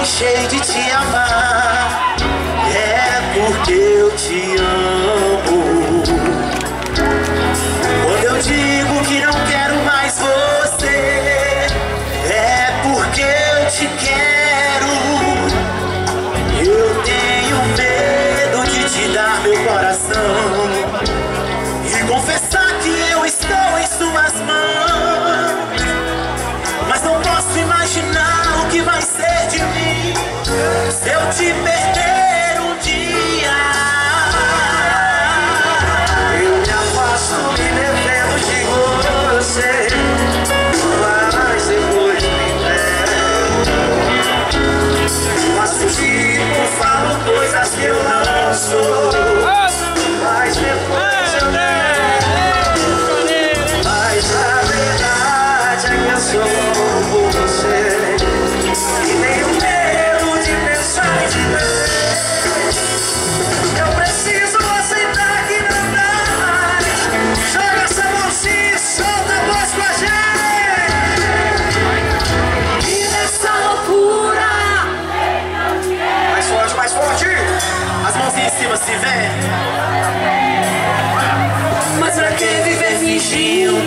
deixei de te amar. É porque eu te amo. Quando eu digo que não quero mais você É porque eu te quero Se eu te perder um dia Eu me afasto me devendo de você. Mas depois me pego Faço tipo, falo coisas que eu não sou she